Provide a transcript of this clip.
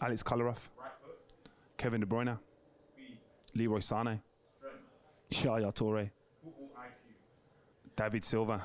Alex Kolarov, Kevin De Bruyne, Leroy Sane, Shaya David Silva.